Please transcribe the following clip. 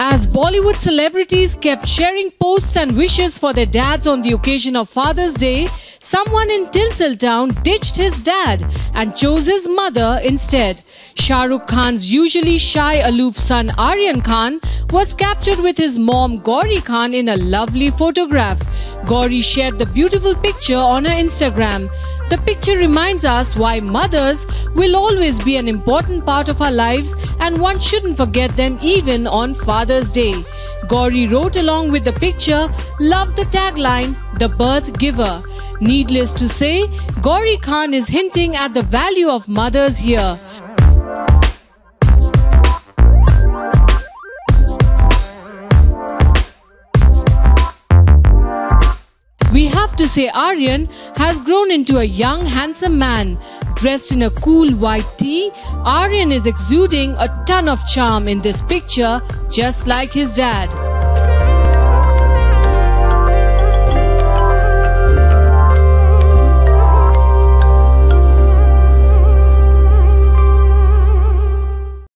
As Bollywood celebrities kept sharing posts and wishes for their dads on the occasion of Father's Day, someone in Tinseltown ditched his dad and chose his mother instead. Shah Rukh Khan's usually shy, aloof son Aryan Khan was captured with his mom Gauri Khan in a lovely photograph. Gauri shared the beautiful picture on her Instagram. The picture reminds us why mothers will always be an important part of our lives and one shouldn't forget them even on Father's Day. Gauri wrote along with the picture, Love the tagline, The Birth Giver. Needless to say, Gauri Khan is hinting at the value of mothers here. We have to say Aryan has grown into a young, handsome man. Dressed in a cool white tee, Aryan is exuding a ton of charm in this picture, just like his dad.